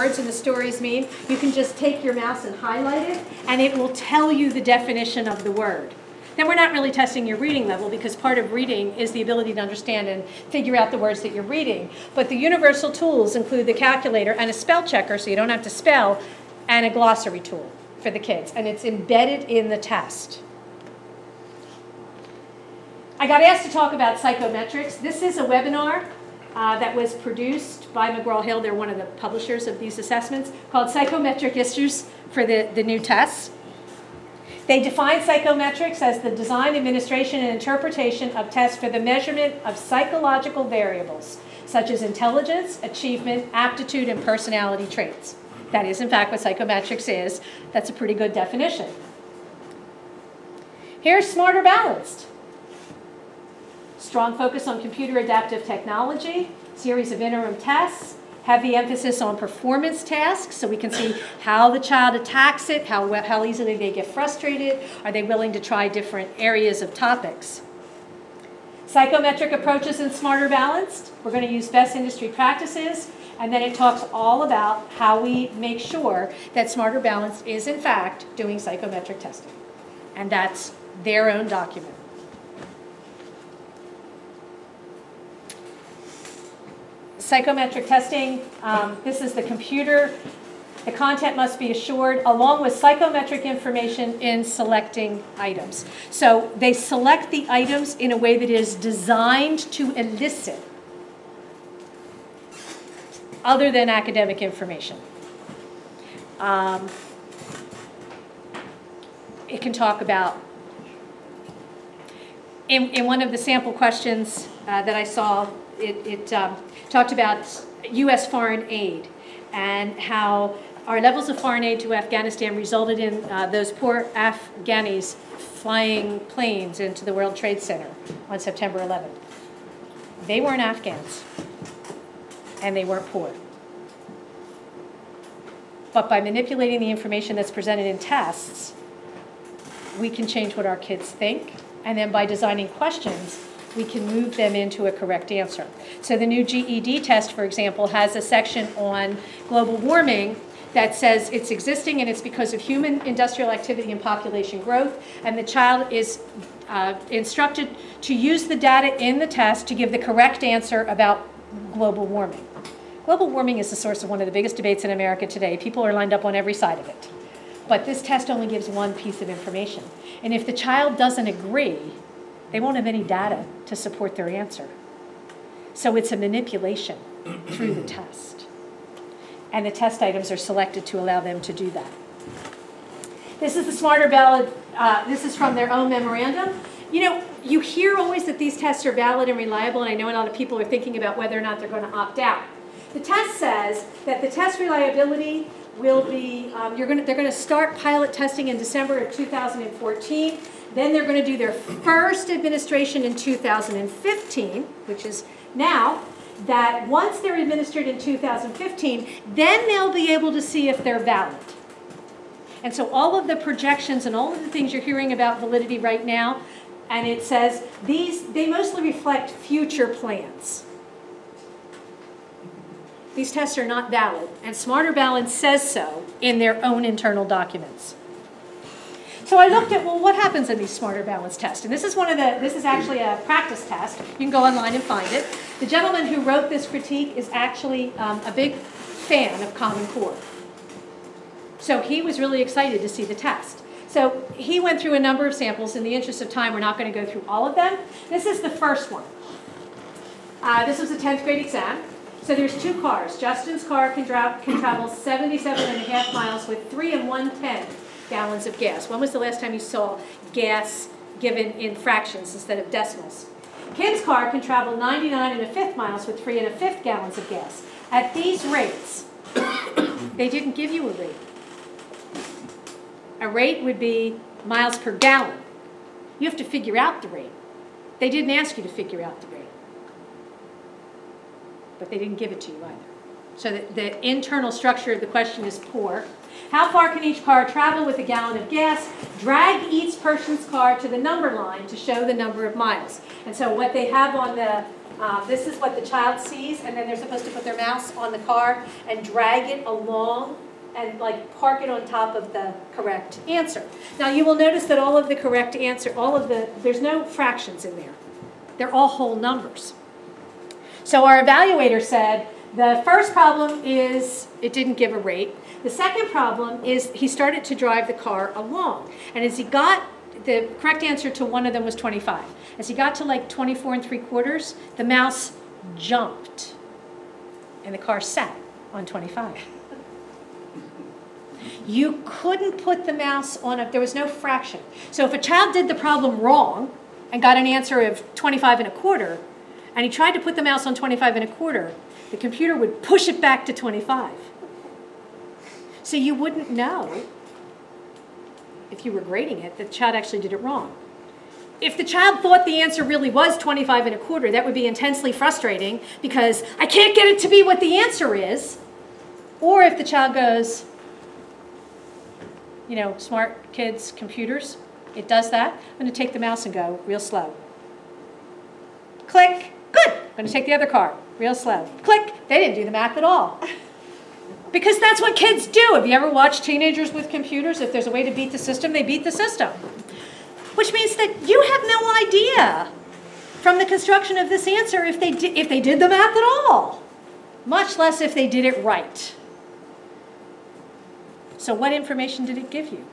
words and the stories mean, you can just take your mouse and highlight it, and it will tell you the definition of the word. Then we're not really testing your reading level because part of reading is the ability to understand and figure out the words that you're reading. But the universal tools include the calculator and a spell checker so you don't have to spell, and a glossary tool for the kids. And it's embedded in the test. I got asked to talk about psychometrics. This is a webinar uh, that was produced by McGraw-Hill. They're one of the publishers of these assessments called Psychometric Issues for the, the new tests. They define psychometrics as the design, administration, and interpretation of tests for the measurement of psychological variables, such as intelligence, achievement, aptitude, and personality traits. That is, in fact, what psychometrics is. That's a pretty good definition. Here's Smarter Balanced. Strong focus on computer adaptive technology, series of interim tests, heavy emphasis on performance tasks so we can see how the child attacks it, how, how easily they get frustrated, are they willing to try different areas of topics. Psychometric approaches in Smarter Balanced, we're going to use best industry practices, and then it talks all about how we make sure that Smarter Balanced is in fact doing psychometric testing. And that's their own document. Psychometric testing, um, this is the computer. The content must be assured along with psychometric information in selecting items. So they select the items in a way that is designed to elicit other than academic information. Um, it can talk about, in, in one of the sample questions uh, that I saw, it, it um, talked about U.S. foreign aid and how our levels of foreign aid to Afghanistan resulted in uh, those poor Afghanis flying planes into the World Trade Center on September 11th. They weren't Afghans, and they weren't poor. But by manipulating the information that's presented in tests, we can change what our kids think, and then by designing questions, we can move them into a correct answer. So the new GED test, for example, has a section on global warming that says it's existing and it's because of human industrial activity and population growth, and the child is uh, instructed to use the data in the test to give the correct answer about global warming. Global warming is the source of one of the biggest debates in America today. People are lined up on every side of it. But this test only gives one piece of information. And if the child doesn't agree, they won't have any data to support their answer. So it's a manipulation through the test. And the test items are selected to allow them to do that. This is the Smarter Balanced. Uh, this is from their own memorandum. You know, you hear always that these tests are valid and reliable, and I know a lot of people are thinking about whether or not they're going to opt out. The test says that the test reliability will be, um, you're gonna, they're going to start pilot testing in December of 2014. Then they're going to do their first administration in 2015, which is now, that once they're administered in 2015, then they'll be able to see if they're valid. And so all of the projections and all of the things you're hearing about validity right now, and it says these, they mostly reflect future plans. These tests are not valid, and Smarter Balance says so in their own internal documents. So I looked at, well, what happens in these smarter balance tests? And this is one of the, this is actually a practice test. You can go online and find it. The gentleman who wrote this critique is actually um, a big fan of Common Core. So he was really excited to see the test. So he went through a number of samples. In the interest of time, we're not going to go through all of them. This is the first one. Uh, this was a 10th grade exam. So there's two cars. Justin's car can, dra can travel 77 and a half miles with 3 and 1 tenth gallons of gas. When was the last time you saw gas given in fractions instead of decimals? Kim's car can travel 99 and a fifth miles with three and a fifth gallons of gas. At these rates, they didn't give you a rate. A rate would be miles per gallon. You have to figure out the rate. They didn't ask you to figure out the rate. But they didn't give it to you either. So the, the internal structure of the question is poor. How far can each car travel with a gallon of gas? Drag each person's car to the number line to show the number of miles. And so what they have on the Um, this is what the child sees, and then they're supposed to put their mouse on the car and drag it along and like park it on top of the correct answer. Now you will notice that all of the correct answer, all of the, there's no fractions in there. They're all whole numbers. So our evaluator said the first problem is it didn't give a rate. The second problem is he started to drive the car along. And as he got, the correct answer to one of them was 25. As he got to like 24 and three quarters, the mouse jumped and the car sat on 25. You couldn't put the mouse on a, there was no fraction. So if a child did the problem wrong and got an answer of 25 and a quarter, and he tried to put the mouse on 25 and a quarter, the computer would push it back to 25. So you wouldn't know if you were grading it that the child actually did it wrong. If the child thought the answer really was 25 and a quarter, that would be intensely frustrating because I can't get it to be what the answer is. Or if the child goes, you know, smart kids, computers, it does that. I'm going to take the mouse and go real slow. Click, good. I'm going to take the other car, real slow. Click, they didn't do the math at all. Because that's what kids do. Have you ever watched teenagers with computers? If there's a way to beat the system, they beat the system. Which means that you have no idea from the construction of this answer if they, if they did the math at all, much less if they did it right. So what information did it give you?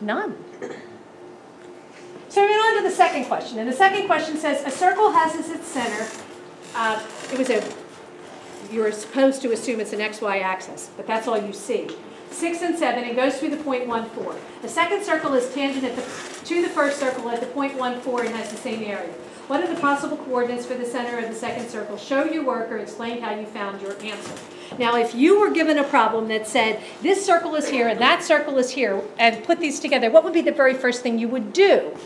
None. So we on to the second question. And the second question says, a circle has as its center, uh, it was a you're supposed to assume it's an xy axis, but that's all you see. 6 and 7, it goes through the point 1, 4. The second circle is tangent the, to the first circle at the point 1, 4 and has the same area. What are the possible coordinates for the center of the second circle? Show your work or explain how you found your answer. Now, if you were given a problem that said, this circle is here and that circle is here, and put these together, what would be the very first thing you would do?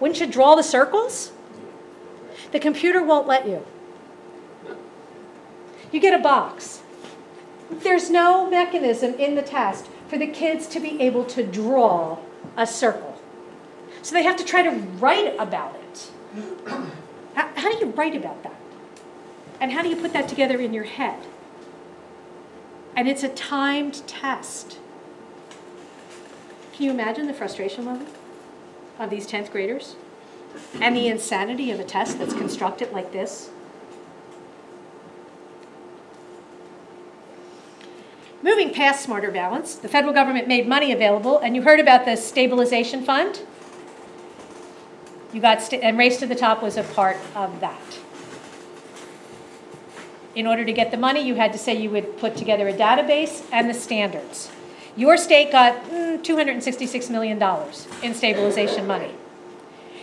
Wouldn't you draw the circles? The computer won't let you. You get a box. There's no mechanism in the test for the kids to be able to draw a circle. So they have to try to write about it. How, do you write about that? And how do you put that together in your head? And it's a timed test. Can you imagine the frustration level of these 10th graders? And the insanity of a test that's constructed like this? Moving past Smarter Balance, the federal government made money available, and you heard about the stabilization fund. You got and Race to the Top was a part of that. In order to get the money, you had to say you would put together a database and the standards. Your state got mm, $266 million in stabilization money.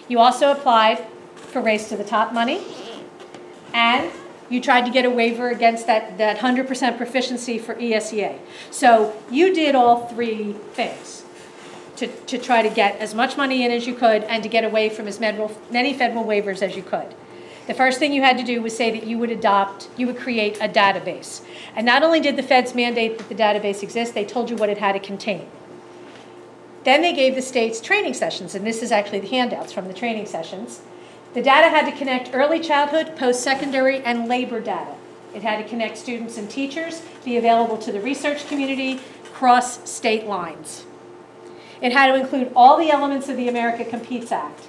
You also applied for Race to the Top money, and you tried to get a waiver against that, that 100% proficiency for ESEA. So you did all three things to, to try to get as much money in as you could and to get away from as many federal waivers as you could. The first thing you had to do was say that you would adopt, you would create a database. And not only did the feds mandate that the database exist, they told you what it had to contain. Then they gave the states training sessions, and this is actually the handouts from the training sessions. The data had to connect early childhood, post-secondary, and labor data. It had to connect students and teachers, be available to the research community, cross state lines. It had to include all the elements of the America Competes Act.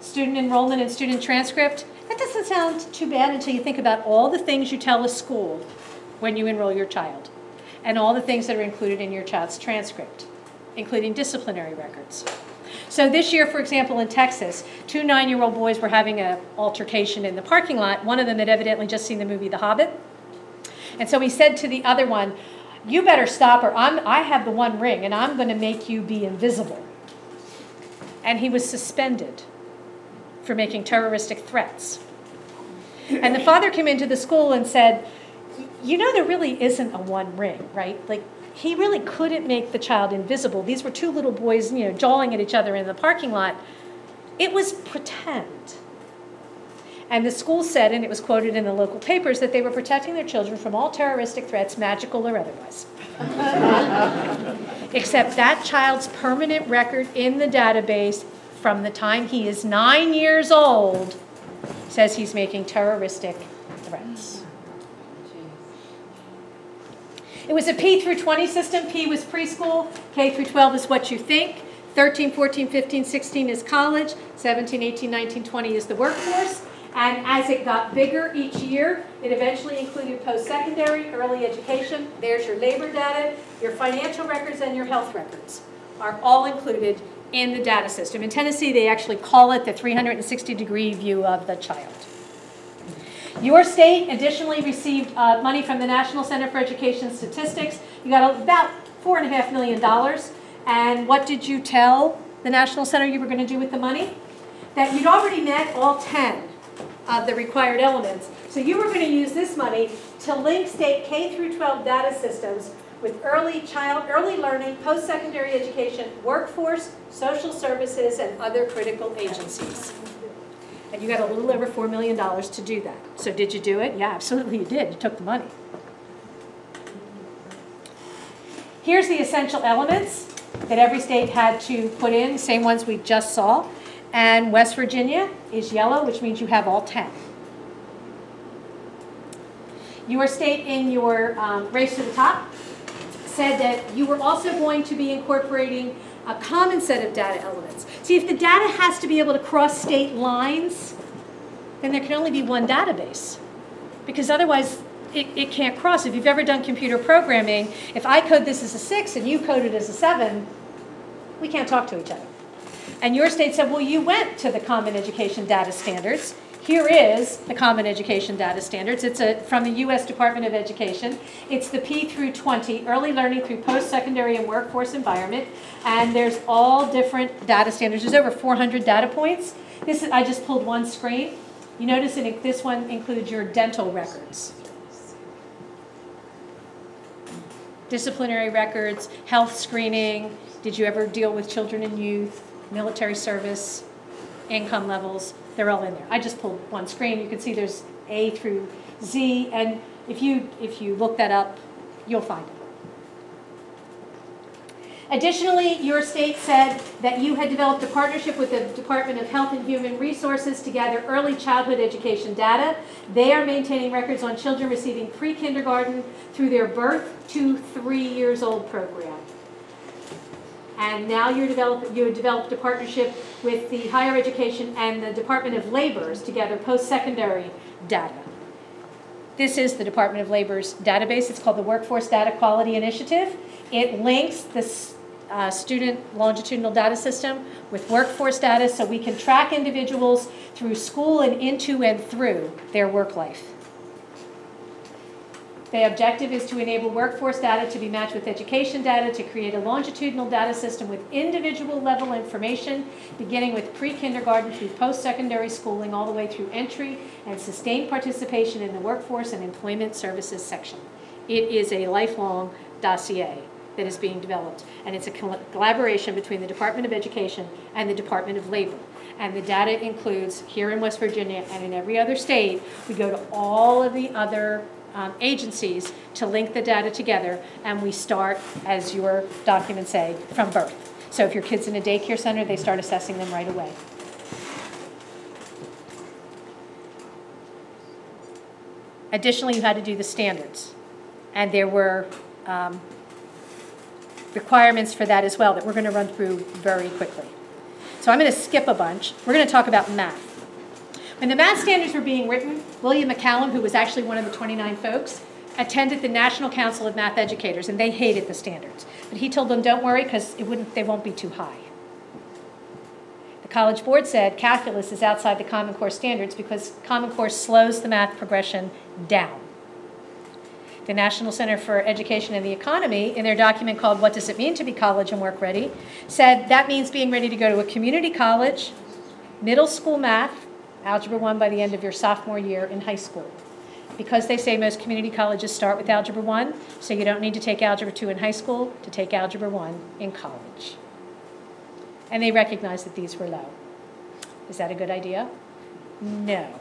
Student enrollment and student transcript, that doesn't sound too bad until you think about all the things you tell a school when you enroll your child, and all the things that are included in your child's transcript, including disciplinary records. So this year, for example, in Texas, two nine-year-old boys were having an altercation in the parking lot. One of them had evidently just seen the movie The Hobbit. And so he said to the other one, you better stop or I'm, I have the one ring and I'm going to make you be invisible. And he was suspended for making terroristic threats. And the father came into the school and said, you know there really isn't a one ring, right? Like he really couldn't make the child invisible. These were two little boys, you know, jawing at each other in the parking lot. It was pretend. And the school said, and it was quoted in the local papers, that they were protecting their children from all terroristic threats, magical or otherwise. Except that child's permanent record in the database from the time he is nine years old says he's making terroristic It was a P through 20 system. P was preschool, K through 12 is what you think. 13, 14, 15, 16 is college, 17, 18, 19, 20 is the workforce. And as it got bigger each year, it eventually included post-secondary, early education. There's your labor data, your financial records, and your health records are all included in the data system. In Tennessee, they actually call it the 360-degree view of the child. Your state additionally received uh, money from the National Center for Education Statistics. You got about $4.5 million. And what did you tell the National Center you were going to do with the money? That you'd already met all 10 of the required elements. So you were going to use this money to link state K through 12 data systems with early child, early learning, post-secondary education, workforce, social services, and other critical agencies. And you got a little over $4 million to do that. So did you do it? Yeah, absolutely you did. You took the money. Here's the essential elements that every state had to put in, same ones we just saw. And West Virginia is yellow, which means you have all 10. Your state in your um, race to the top said that you were also going to be incorporating a common set of data elements. See, if the data has to be able to cross state lines, then there can only be one database. Because otherwise, it, it can't cross. If you've ever done computer programming, if I code this as a 6 and you code it as a 7, we can't talk to each other. And your state said, well, you went to the Common Education Data Standards. Here is the Common Education Data Standards. It's a, from the U.S. Department of Education. It's the P through 20, early learning through post-secondary and workforce environment. And there's all different data standards. There's over 400 data points. This is, I just pulled one screen. You notice that this one includes your dental records. Disciplinary records, health screening, did you ever deal with children and youth, military service, income levels? They're all in there. I just pulled one screen. You can see there's A through Z, and if you if you look that up, you'll find it. Additionally, your state said that you had developed a partnership with the Department of Health and Human Resources to gather early childhood education data. They are maintaining records on children receiving pre-kindergarten through their birth to three years old program. And now you're develop, you developed a partnership with the higher education and the Department of Labor's to gather post-secondary data. This is the Department of Labor's database. It's called the Workforce Data Quality Initiative. It links the uh, student longitudinal data system with workforce data so we can track individuals through school and into and through their work life. The objective is to enable workforce data to be matched with education data to create a longitudinal data system with individual level information, beginning with pre-kindergarten through post-secondary schooling all the way through entry and sustained participation in the workforce and employment services section. It is a lifelong dossier that is being developed, and it's a collaboration between the Department of Education and the Department of Labor. And the data includes, here in West Virginia and in every other state, we go to all of the other um, agencies to link the data together, and we start, as your documents say, from birth. So if your kid's in a daycare center, they start assessing them right away. Additionally, you had to do the standards, and there were um, requirements for that as well that we're going to run through very quickly. So I'm going to skip a bunch. We're going to talk about math. When the math standards were being written, William McCallum, who was actually one of the 29 folks, attended the National Council of Math Educators, and they hated the standards. But he told them, don't worry, because they won't be too high. The College Board said calculus is outside the Common Core standards because Common Core slows the math progression down. The National Center for Education and the Economy, in their document called What Does It Mean to Be College and Work Ready, said that means being ready to go to a community college, middle school math, Algebra 1 by the end of your sophomore year in high school. Because they say most community colleges start with Algebra 1, so you don't need to take Algebra 2 in high school to take Algebra 1 in college. And they recognize that these were low. Is that a good idea? No.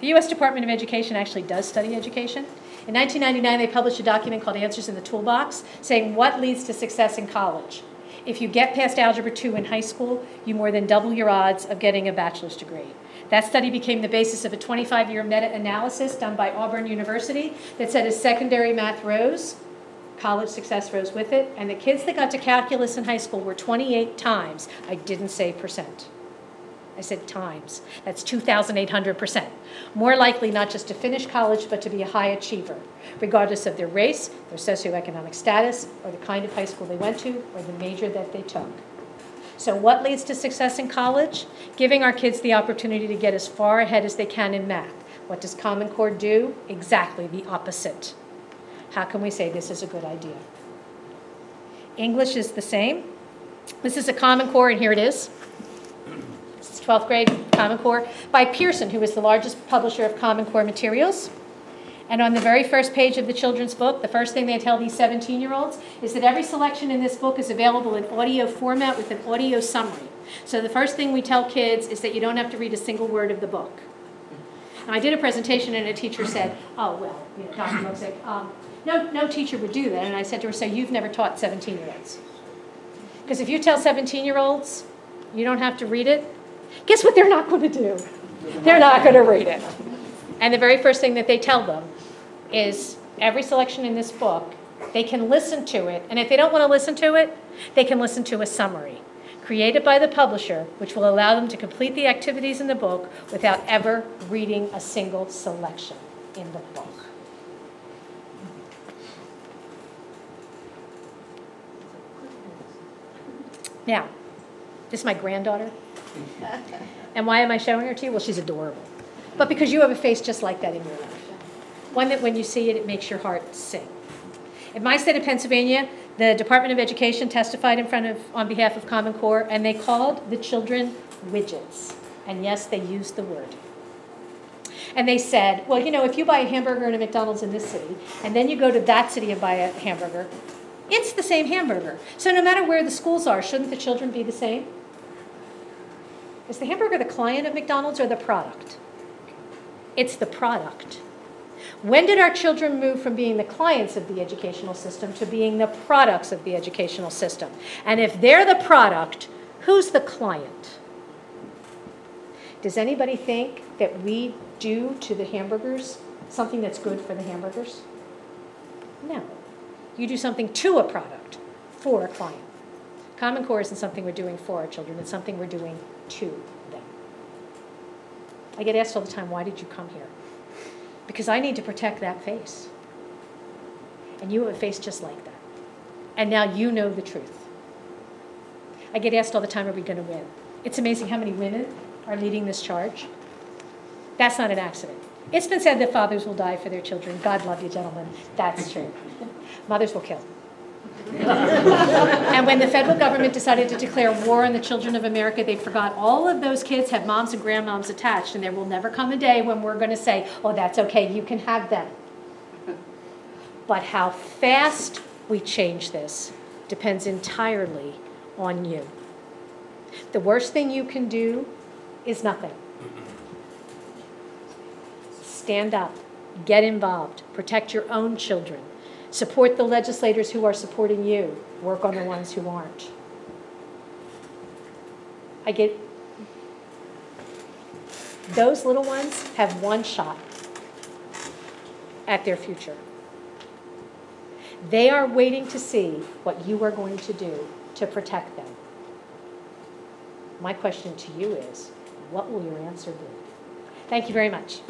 The U.S. Department of Education actually does study education. In 1999, they published a document called Answers in the Toolbox saying what leads to success in college. If you get past Algebra 2 in high school, you more than double your odds of getting a bachelor's degree. That study became the basis of a 25 year meta analysis done by Auburn University that said as secondary math rose, college success rose with it, and the kids that got to calculus in high school were 28 times. I didn't say percent. I said times. That's 2,800%. More likely not just to finish college, but to be a high achiever, regardless of their race, their socioeconomic status, or the kind of high school they went to, or the major that they took. So, what leads to success in college? Giving our kids the opportunity to get as far ahead as they can in math. What does Common Core do? Exactly the opposite. How can we say this is a good idea? English is the same. This is a Common Core, and here it is. 12th grade Common Core by Pearson, who is the largest publisher of Common Core materials. And on the very first page of the children's book, the first thing they tell these 17 year olds is that every selection in this book is available in audio format with an audio summary. So the first thing we tell kids is that you don't have to read a single word of the book. And I did a presentation and a teacher said, oh, well, you know, Dr. Luksik, um, no, no teacher would do that. And I said to her, so you've never taught 17 year olds. Because if you tell 17 year olds you don't have to read it, Guess what they're not going to do? They're not going to read it. And the very first thing that they tell them is every selection in this book, they can listen to it. And if they don't want to listen to it, they can listen to a summary created by the publisher, which will allow them to complete the activities in the book without ever reading a single selection in the book. Now, this is my granddaughter. And why am I showing her to you? Well, she's adorable. But because you have a face just like that in your life. One that when you see it, it makes your heart sing. In my state of Pennsylvania, the Department of Education testified in front of, on behalf of Common Core, and they called the children widgets. And yes, they used the word. And they said, well, you know, if you buy a hamburger in a McDonald's in this city, and then you go to that city and buy a hamburger, it's the same hamburger. So no matter where the schools are, shouldn't the children be the same? Is the hamburger the client of McDonald's or the product? It's the product. When did our children move from being the clients of the educational system to being the products of the educational system? And if they're the product, who's the client? Does anybody think that we do to the hamburgers something that's good for the hamburgers? No. You do something to a product for a client. Common Core isn't something we're doing for our children, it's something we're doing to them. I get asked all the time, why did you come here? Because I need to protect that face. And you have a face just like that. And now you know the truth. I get asked all the time, are we going to win? It's amazing how many women are leading this charge. That's not an accident. It's been said that fathers will die for their children. God love you, gentlemen. That's true. Mothers will kill and when the federal government decided to declare war on the children of America, they forgot all of those kids have moms and grandmoms attached, and there will never come a day when we're going to say, oh, that's okay, you can have them. But how fast we change this depends entirely on you. The worst thing you can do is nothing. Stand up, get involved, protect your own children. Support the legislators who are supporting you. Work on the ones who aren't. I get those little ones have one shot at their future. They are waiting to see what you are going to do to protect them. My question to you is what will your answer be? Thank you very much.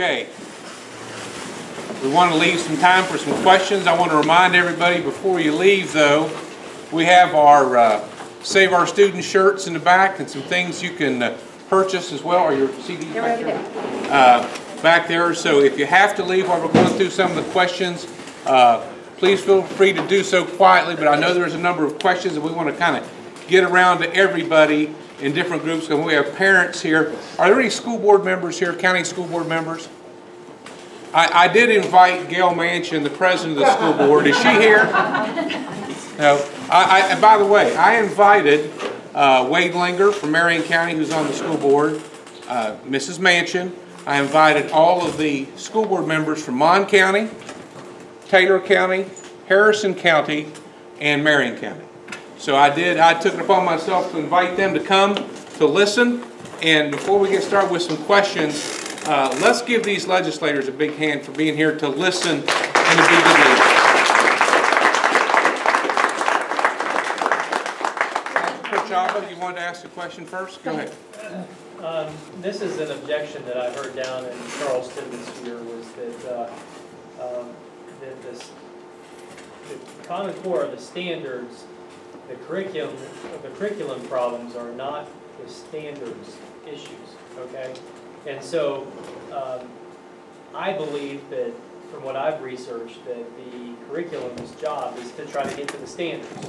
Okay. We want to leave some time for some questions. I want to remind everybody before you leave, though, we have our uh, Save Our Students shirts in the back and some things you can uh, purchase as well. Are your CDs back there? Uh, back there. So if you have to leave while we're going through some of the questions, uh, please feel free to do so quietly. But I know there's a number of questions and we want to kind of get around to everybody in different groups, and we have parents here. Are there any school board members here, county school board members? I, I did invite Gayle Manchin, the president of the school board. Is she here? No. I, I, by the way, I invited uh, Wade Linger from Marion County, who's on the school board, uh, Mrs. Manchin. I invited all of the school board members from Mon County, Taylor County, Harrison County, and Marion County. So I did, I took it upon myself to invite them to come to listen. And before we get started with some questions, uh, let's give these legislators a big hand for being here to listen and to be good you wanted to ask a question first? Go ahead. Um, This is an objection that I heard down in Charleston this year, was that, uh, um, that this, the Common Core, the standards, the curriculum, the curriculum problems are not the standards issues, okay? And so, um, I believe that, from what I've researched, that the curriculum's job is to try to get to the standards.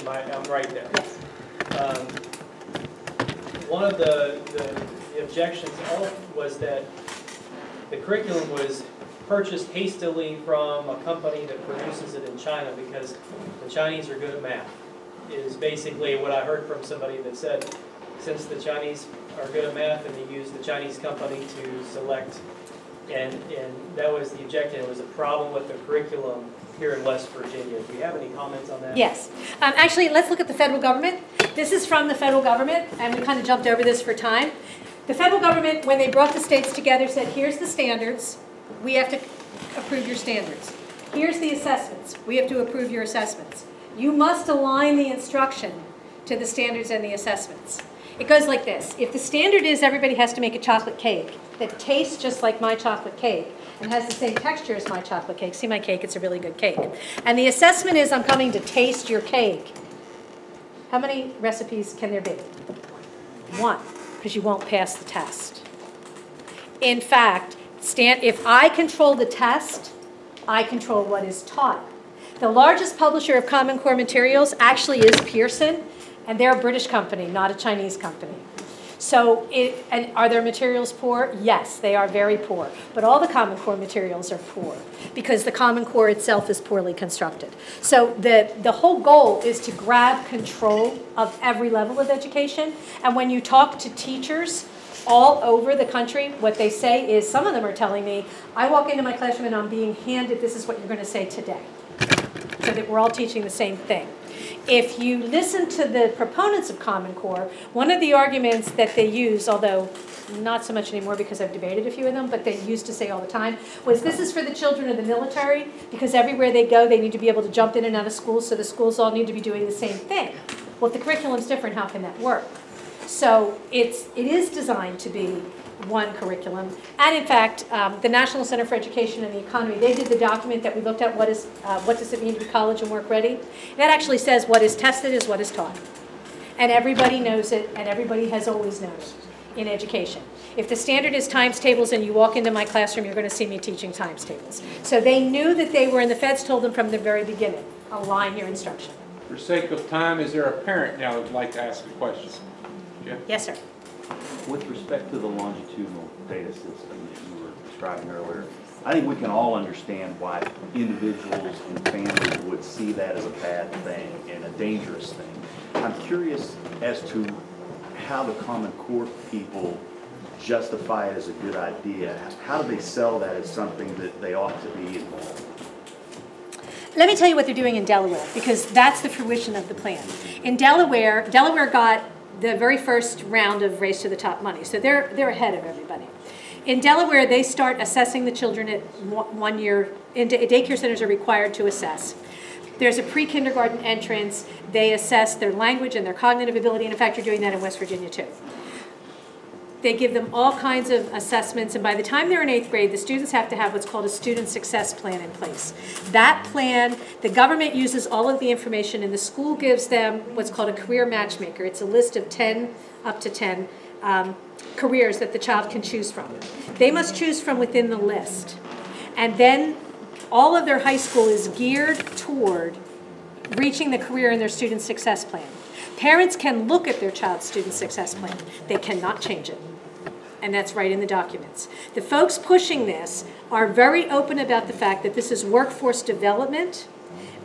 Am I, I'm right there? Um, one of the, the- the objections was that the curriculum was purchased hastily from a company that produces it in China because the Chinese are good at math, is basically what I heard from somebody that said, since the Chinese are good at math and they use the Chinese company to select, and, and that was the objection, it was a problem with the curriculum here in West Virginia. Do you have any comments on that? Yes. Um, Actually, let's look at the federal government. This is from the federal government, and we kind of jumped over this for time. The federal government, when they brought the states together, said, here's the standards, we have to approve your standards. Here's the assessments, we have to approve your assessments. You must align the instruction to the standards and the assessments. It goes like this. If the standard is everybody has to make a chocolate cake that tastes just like my chocolate cake and has the same texture as my chocolate cake, see my cake, it's a really good cake. And the assessment is I'm coming to taste your cake. How many recipes can there be? One, because you won't pass the test. In fact, Stan, if I control the test, I control what is taught. The largest publisher of Common Core materials actually is Pearson, and they're a British company, not a Chinese company. So, it, and are their materials poor? Yes, they are very poor. But all the Common Core materials are poor because the Common Core itself is poorly constructed. So, the, the whole goal is to grab control of every level of education. And when you talk to teachers, all over the country, what they say is some of them are telling me, I walk into my classroom and I'm being handed, this is what you're going to say today. So that we're all teaching the same thing. If you listen to the proponents of Common Core, one of the arguments that they use, although not so much anymore because I've debated a few of them, but they used to say all the time, was this is for the children of the military because everywhere they go, they need to be able to jump in and out of school, so the schools all need to be doing the same thing. Well, if the curriculum's different, how can that work? So it's, it is designed to be one curriculum. And in fact, um, the National Center for Education and the Economy, they did the document that we looked at, what is, uh, what does it mean to be college and work ready? That actually says what is tested is what is taught. And everybody knows it, and everybody has always known it in education. If the standard is times tables and you walk into my classroom, you're going to see me teaching times tables. So they knew that they were, and the feds told them from the very beginning, align your instruction. For sake of time, is there a parent now that would like to ask a question? Jeff? Yes, sir. With respect to the longitudinal data system that you were describing earlier, I think we can all understand why individuals and families would see that as a bad thing and a dangerous thing. I'm curious as to how the Common Core people justify it as a good idea. How do they sell that as something that they ought to be involved? Let me tell you what they're doing in Delaware, because that's the fruition of the plan. In Delaware, Delaware got the very first round of Race to the Top money, so they're, they're ahead of everybody. In Delaware, they start assessing the children at one year, daycare centers are required to assess. There's a pre-kindergarten entrance, they assess their language and their cognitive ability, and in fact, you're doing that in West Virginia too. They give them all kinds of assessments, and by the time they're in eighth grade, the students have to have what's called a student success plan in place. That plan, the government uses all of the information, and the school gives them what's called a career matchmaker. It's a list of 10, up to 10 um, careers that the child can choose from. They must choose from within the list. And then all of their high school is geared toward reaching the career in their student success plan. Parents can look at their child's student success plan, they cannot change it. And that's right in the documents. The folks pushing this are very open about the fact that this is workforce development.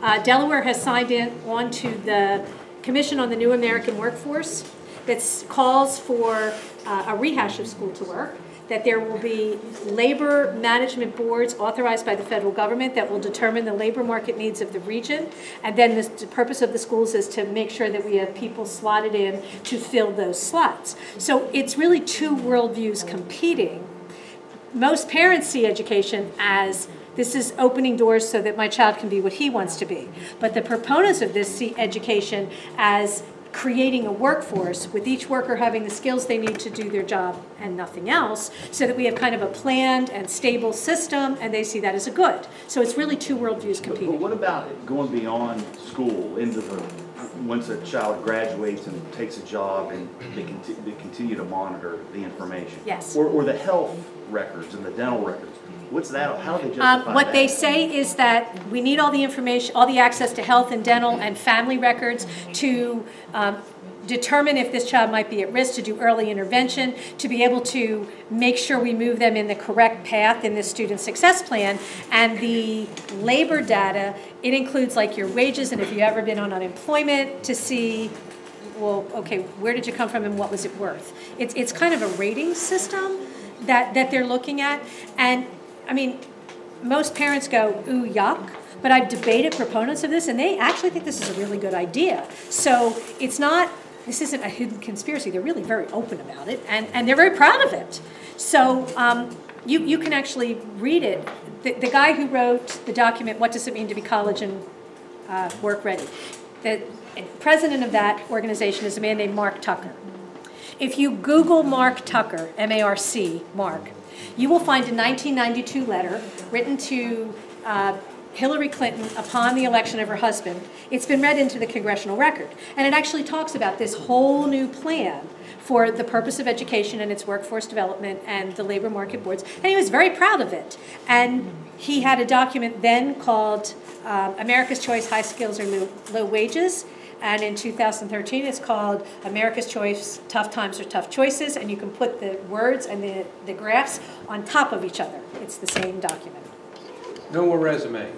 Uh, Delaware has signed in on to the Commission on the New American Workforce that calls for uh, a rehash of school to work. That there will be labor management boards authorized by the federal government that will determine the labor market needs of the region. And then the purpose of the schools is to make sure that we have people slotted in to fill those slots. So it's really two worldviews competing most parents see education as this is opening doors so that my child can be what he wants to be. But the proponents of this see education as creating a workforce with each worker having the skills they need to do their job and nothing else, so that we have kind of a planned and stable system, and they see that as a good. So it's really two worldviews But but competing. what about going beyond school into the, once a child graduates and takes a job and they continue, they continue to monitor the information? Yes. Or, or the health records and the dental records? What's that, how do they justify Um, that? What they say is that we need all the information, all the access to health and dental and family records to um, determine if this child might be at risk, to do early intervention, to be able to make sure we move them in the correct path in this student success plan. And the labor data, it includes like your wages and if you've ever been on unemployment to see well, okay, where did you come from and what was it worth? It's, it's kind of a rating system that, that they're looking at. And, I mean, most parents go, ooh, yuck. But I've debated proponents of this, and they actually think this is a really good idea. So it's not, this isn't a hidden conspiracy. They're really very open about it, and, and they're very proud of it. So um, you, you can actually read it. The, the guy who wrote the document, What Does It Mean to Be College and uh, Work Ready, the president of that organization is a man named Marc Tucker. If you Google Marc Tucker, M A R C, Marc, you will find a 1992 letter written to uh, Hillary Clinton upon the election of her husband. It's been read into the congressional record. And it actually talks about this whole new plan for the purpose of education and its workforce development and the labor market boards. And he was very proud of it. And he had a document then called um, America's Choice High Skills or Low, Low Wages. And in 2013, it's called America's Choice Tough Times or Tough Choices. And you can put the words and the, the graphs on top of each other. It's the same document. No more resume.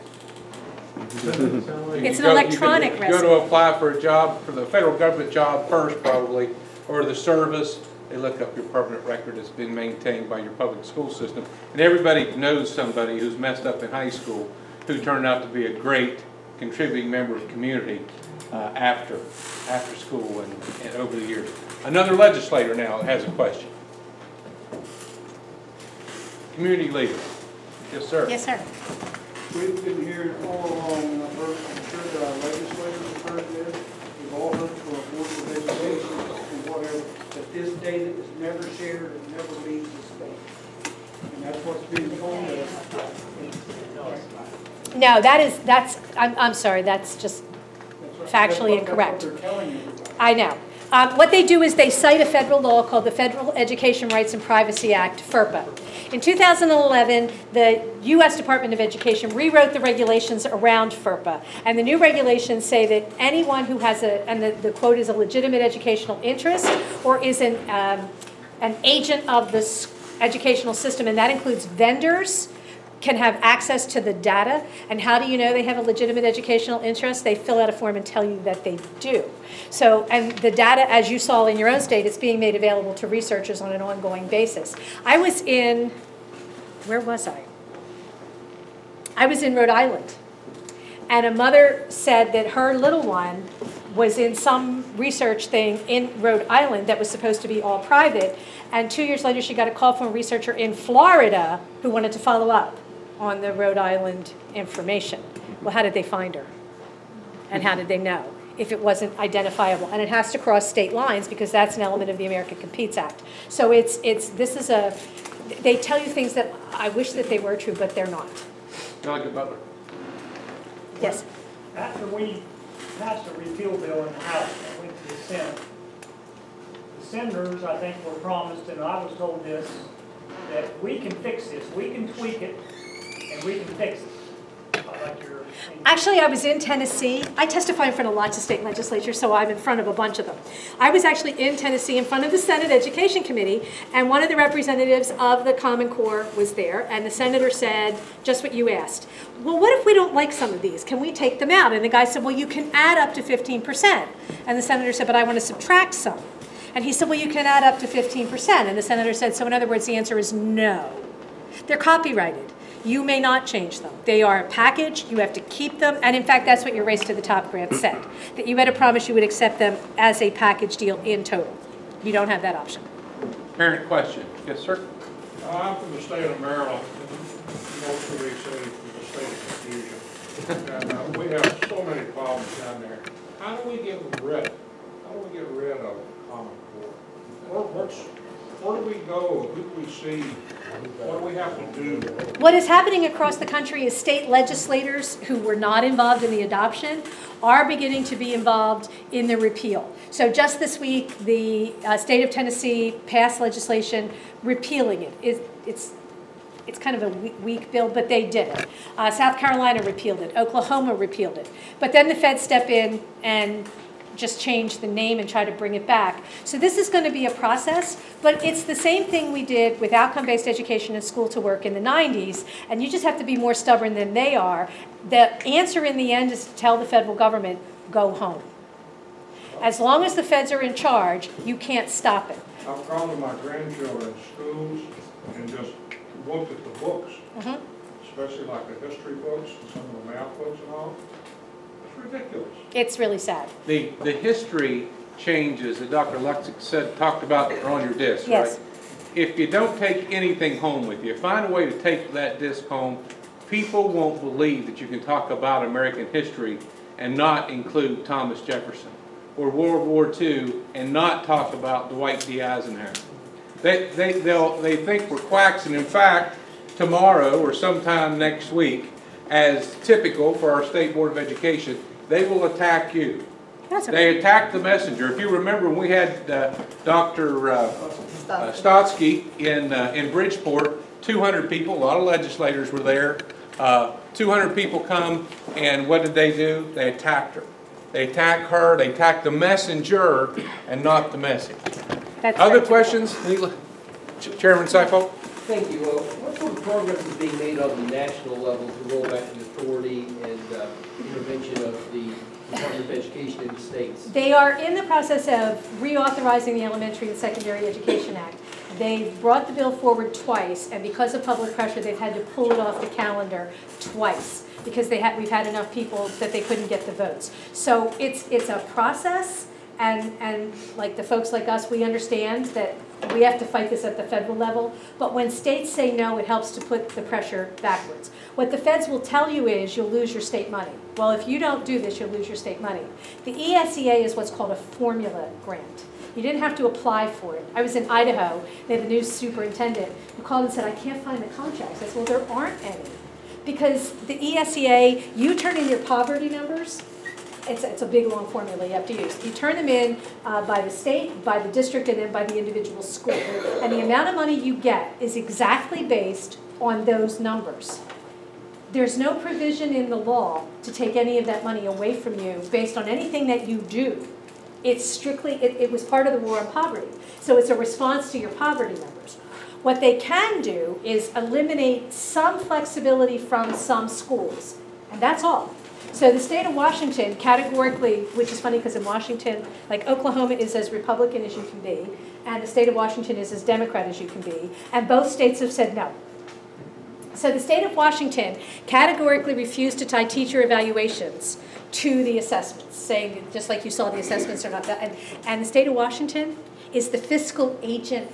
It's You an go- you can electronic Go to apply for a job, for the federal government job first probably, or the service. They look up your permanent record that's been maintained by your public school system. And everybody knows somebody who's messed up in high school who turned out to be a great contributing member of the community uh, after, after school and, and over the years. Another legislator now has a question. Community leader. Yes, sir. Yes, sir. We've been hearing all along, and I've heard, I'm sure that our legislators have heard this, we've all heard from our boards of education and whatever, that this data is never shared and never leaves the state. And that's what's being told us. No, that is, that's, I'm, I'm sorry, that's just, That's what- Factually that's incorrect. That's what they're telling everybody. I know. Um, what they do is they cite a federal law called the Federal Education Rights and Privacy Act, FERPA. In 2011, the U.S. Department of Education rewrote the regulations around FERPA. And the new regulations say that anyone who has a, and the, the quote is a legitimate educational interest or is an, um, an agent of the educational system, and that includes vendors, can have access to the data. And how do you know they have a legitimate educational interest? They fill out a form and tell you that they do. So, and the data, as you saw in your own state, is being made available to researchers on an ongoing basis. I was in, where was I? I was in Rhode Island. And a mother said that her little one was in some research thing in Rhode Island that was supposed to be all private. And two years later, she got a call from a researcher in Florida who wanted to follow up on the Rhode Island information. Well, how did they find her? And how did they know if it wasn't identifiable? And it has to cross state lines because that's an element of the America Competes Act. So it's, it's, this is a, they tell you things that I wish that they were true, but they're not. Delegate Butler. Yes. After we passed a repeal bill in the House and went to the Senate, the senators, I think, were promised, and I was told this, that we can fix this, we can tweak it, and. Actually, I was in Tennessee. I testify in front of lots of state legislatures, so I'm in front of a bunch of them. I was actually in Tennessee in front of the Senate Education Committee, and one of the representatives of the Common Core was there, and the senator said, just what you asked. Well, what if we don't like some of these? Can we take them out? And the guy said, well, you can add up to 15%. And the senator said, but I want to subtract some. And he said, well, you can add up to 15%. And the senator said, so in other words, the answer is no. They're copyrighted. You may not change them. They are a package, you have to keep them, and in fact, that's what your Race to the Top grant said, that you had to promise you would accept them as a package deal in total. You don't have that option. Parent question. Yes, sir? Uh, I'm from the state of Maryland, most of these cities from the state of confusion. And uh, we have so many problems down there. How do we get rid, how do we get rid of Common Core? Where, what's, where do we go, who do we see, what do we have to do? What is happening across the country is state legislators who were not involved in the adoption are beginning to be involved in the repeal. So just this week, the uh, state of Tennessee passed legislation repealing it. It- It's, it's kind of a weak bill, but they did it. Uh, South Carolina repealed it. Oklahoma repealed it. But then the feds step in and just change the name and try to bring it back. So this is going to be a process, but it's the same thing we did with outcome-based education and school to work in the 90s, and you just have to be more stubborn than they are. The answer in the end is to tell the federal government, go home. As long as the feds are in charge, you can't stop it. I've gone to my grandchildren's schools and just looked at the books, Mhm. especially like the history books and some of the math books and all. It's ridiculous. It's really sad. The, the history changes that Dr. Luksik said, talked about are on your disc, right? If you don't take anything home with you, find a way to take that disc home, people won't believe that you can talk about American history and not include Thomas Jefferson or World War II and not talk about Dwight D. Eisenhower. They, they, they'll, they think we're quacks, and in fact, tomorrow or sometime next week, as typical for our State Board of Education, they will attack you. That's okay. They attacked the messenger. If you remember, when we had uh, Dr. uh, uh, Stotsky in, uh, in Bridgeport, 200 people, a lot of legislators were there. Uh, 200 people come, and what did they do? They attacked her. They attacked her, they attacked the messenger, and not the message. That's Other right. questions? Any- Ch- Chairman Seifel? Thank you. Uh, What sort of progress is being made on the national level to roll back the authority and uh, intervention of the Department of Education in the states? They are in the process of reauthorizing the Elementary and Secondary Education Act. They've brought the bill forward twice, and because of public pressure, they've had to pull it off the calendar twice, because they had, we've had enough people that they couldn't get the votes. So it's, it's a process, and, and like the folks like us, we understand that we have to fight this at the federal level, but when states say no, it helps to put the pressure backwards. What the feds will tell you is you'll lose your state money. Well, if you don't do this, you'll lose your state money. The ESEA is what's called a formula grant. You didn't have to apply for it. I was in Idaho, they had a new superintendent who called and said, I can't find the contracts. I said, well, there aren't any. Because the ESEA, you turn in your poverty numbers, it's, it's a big, long formula you have to use. You turn them in uh, by the state, by the district, and then by the individual school. And the amount of money you get is exactly based on those numbers. There's no provision in the law to take any of that money away from you based on anything that you do. It's strictly, it, it was part of the war on poverty. So it's a response to your poverty numbers. What they can do is eliminate some flexibility from some schools, and that's all. So the state of Washington categorically, which is funny because in Washington, like Oklahoma is as Republican as you can be, and the state of Washington is as Democrat as you can be, and both states have said no. So the state of Washington categorically refused to tie teacher evaluations to the assessments, saying, just like you saw, the assessments are not that. And, and the state of Washington is the fiscal agent